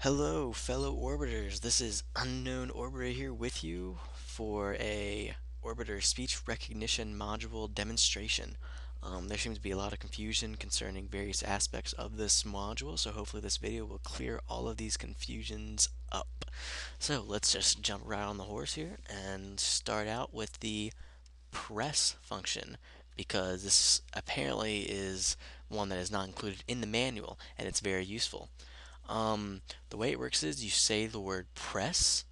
Hello, fellow orbiters. This is Unknown Orbiter here with you for a orbiter speech recognition module demonstration. Um, there seems to be a lot of confusion concerning various aspects of this module, so hopefully this video will clear all of these confusions up. So let's just jump right on the horse here and start out with the press function because this apparently is one that is not included in the manual and it's very useful. Um, the way it works is you say the word press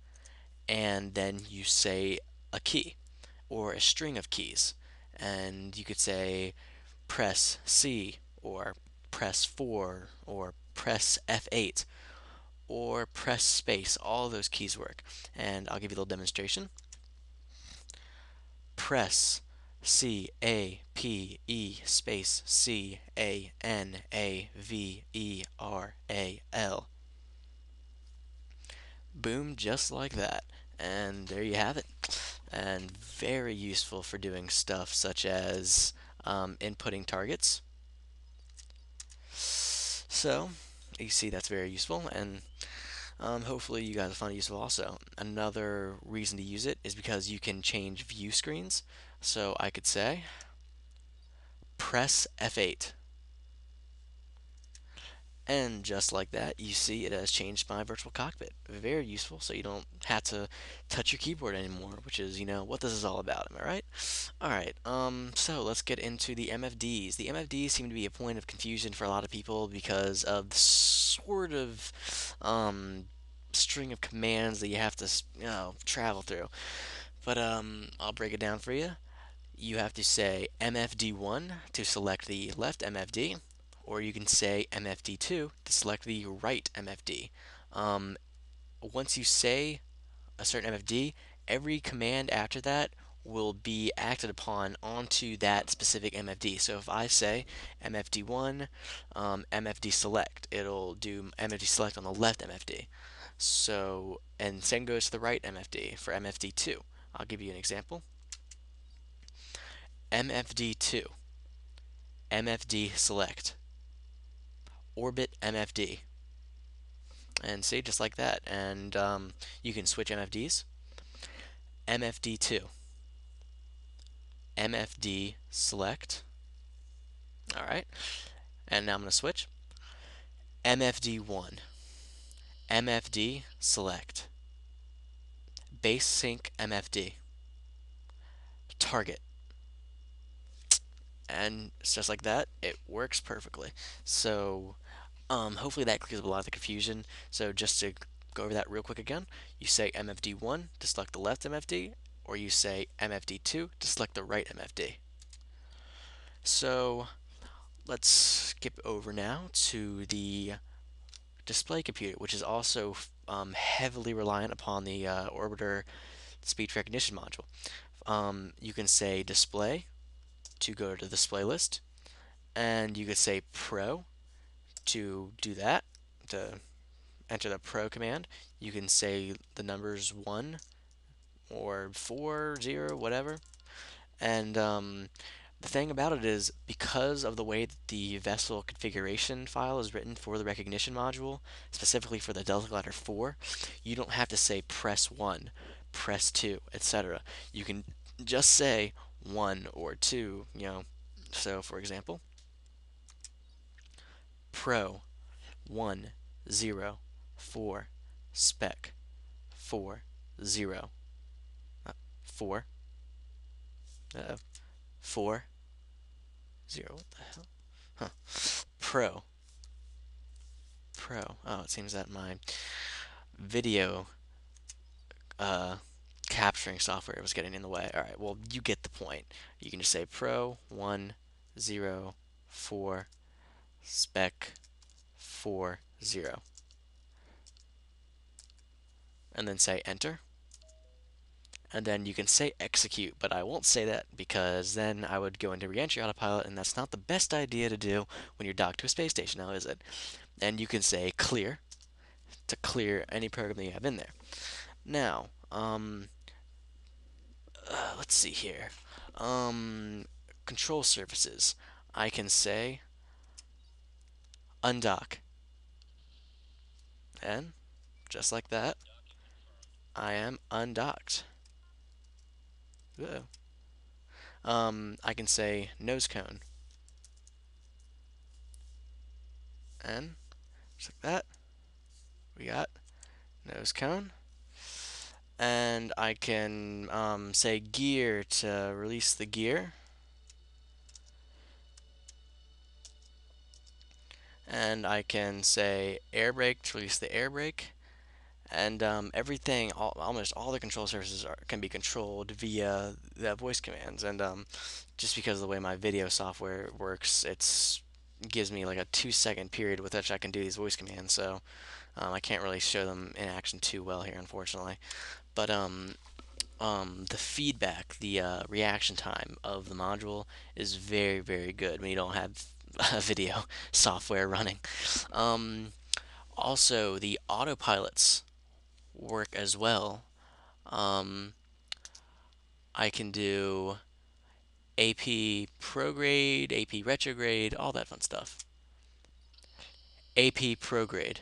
and then you say a key or a string of keys. And you could say press C or press 4 or press F8 or press space. All those keys work. And I'll give you a little demonstration. Press C A P E space C A N A V E R A L. Boom, just like that. And there you have it. And very useful for doing stuff such as um, inputting targets. So, you see that's very useful. And um, hopefully you guys find it useful also. Another reason to use it is because you can change view screens. So I could say, press F8. And just like that, you see it has changed my virtual cockpit. Very useful, so you don't have to touch your keyboard anymore, which is, you know, what this is all about, am I right? Alright, um, so let's get into the MFDs. The MFDs seem to be a point of confusion for a lot of people because of the sort of, um, string of commands that you have to, you know, travel through. But, um, I'll break it down for you. You have to say MFD1 to select the left MFD, or you can say MFD2 to select the right MFD. Um, once you say a certain MFD, every command after that will be acted upon onto that specific MFD. So if I say MFD1, um, MFD select, it'll do MFD select on the left MFD. So, and same goes to the right MFD for MFD2. I'll give you an example. MFD2, MFD select, orbit MFD. And see, just like that. And um, you can switch MFDs. MFD2, MFD select. All right. And now I'm going to switch. MFD1, MFD select, base sync MFD, target. And just like that, it works perfectly. So um, hopefully that clears up a lot of the confusion. So just to go over that real quick again, you say MFD1 to select the left MFD, or you say MFD2 to select the right MFD. So let's skip over now to the display computer, which is also um, heavily reliant upon the uh, Orbiter speech recognition module. Um, you can say display to go to the display list, and you could say pro to do that, to enter the pro command. You can say the numbers 1 or 4, 0, whatever. And um, the thing about it is, because of the way that the vessel configuration file is written for the recognition module, specifically for the Delta Glider 4, you don't have to say press 1, press 2, etc. You can just say 1 or 2, you know. So, for example, pro 1, 0, 4, spec 4, 0, uh, 4, uh -oh, 4, 0, what the hell? Huh. Pro. Pro. Oh, it seems that my video uh, capturing software was getting in the way. All right, well, you get the point. You can just say Pro 1, 0, 4, spec 4, 0. And then say enter and then you can say execute, but I won't say that because then I would go into reentry autopilot, and that's not the best idea to do when you're docked to a space station now, is it? And you can say clear to clear any program that you have in there. Now, um, uh, let's see here. Um, control surfaces. I can say undock. and just like that, I am undocked. Um, I can say nose cone. And just like that, we got nose cone. And I can um, say gear to release the gear. And I can say air brake to release the air brake and um, everything, all, almost all the control surfaces are, can be controlled via the voice commands. And um, just because of the way my video software works, it's gives me like a two second period with which I can do these voice commands. So um, I can't really show them in action too well here, unfortunately. But um, um, the feedback, the uh, reaction time of the module is very, very good when you don't have a video software running. Um, also, the autopilots work as well. Um, I can do AP prograde, AP retrograde, all that fun stuff. AP prograde,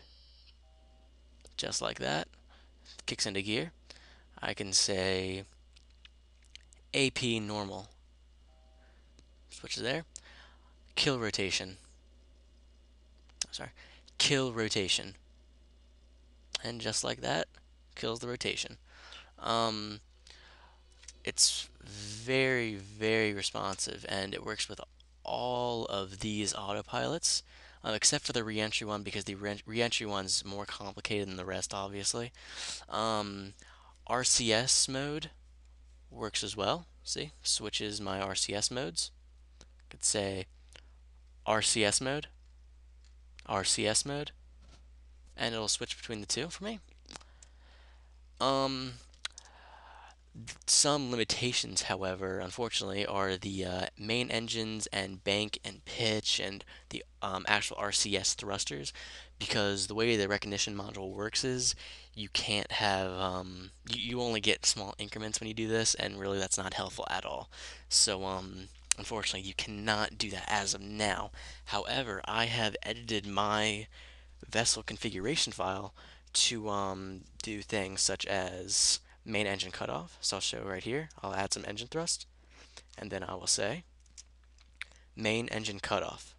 just like that, kicks into gear. I can say AP normal, switches there. Kill rotation, sorry, kill rotation, and just like that, kills the rotation. Um, it's very, very responsive, and it works with all of these autopilots, uh, except for the reentry one, because the reentry one's more complicated than the rest, obviously. Um, RCS mode works as well. See, switches my RCS modes. Could say RCS mode, RCS mode, and it'll switch between the two for me. Um, some limitations, however, unfortunately, are the uh, main engines and bank and pitch and the um, actual RCS thrusters, because the way the recognition module works is you can't have um, you, you only get small increments when you do this, and really that's not helpful at all. So um, unfortunately, you cannot do that as of now. However, I have edited my vessel configuration file to um, do things such as main engine cutoff. So I'll show right here. I'll add some engine thrust, and then I will say main engine cutoff.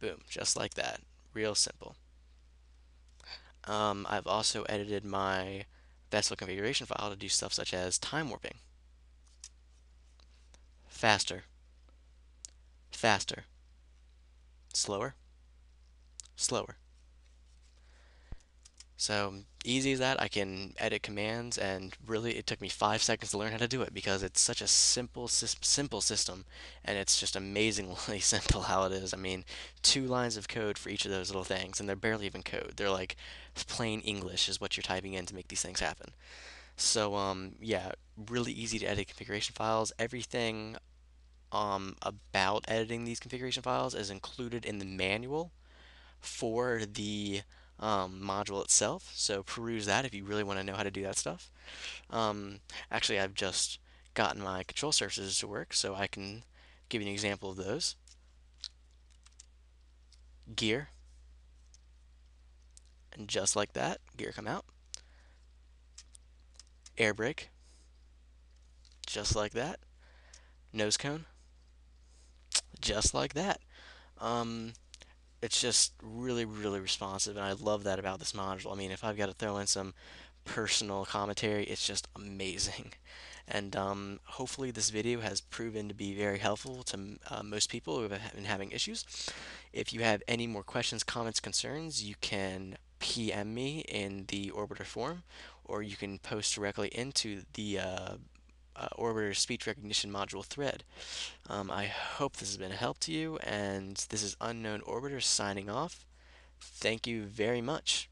Boom, just like that. Real simple. Um, I've also edited my vessel configuration file to do stuff such as time warping. Faster. Faster. Slower. Slower. So easy as that, I can edit commands, and really it took me five seconds to learn how to do it because it's such a simple, simple system, and it's just amazingly simple how it is. I mean, two lines of code for each of those little things, and they're barely even code. They're like plain English is what you're typing in to make these things happen. So um, yeah, really easy to edit configuration files. Everything um, about editing these configuration files is included in the manual for the um, module itself. So peruse that if you really want to know how to do that stuff. Um, actually, I've just gotten my control surfaces to work, so I can give you an example of those. Gear. And just like that, gear come out. Air brake. Just like that. Nose cone. Just like that. Um, it's just really, really responsive, and I love that about this module. I mean, if I've got to throw in some personal commentary, it's just amazing. And um, hopefully this video has proven to be very helpful to uh, most people who have been having issues. If you have any more questions, comments, concerns, you can PM me in the Orbiter forum, or you can post directly into the uh, uh, Orbiter speech recognition module thread. Um, I hope this has been a help to you, and this is Unknown Orbiter signing off. Thank you very much.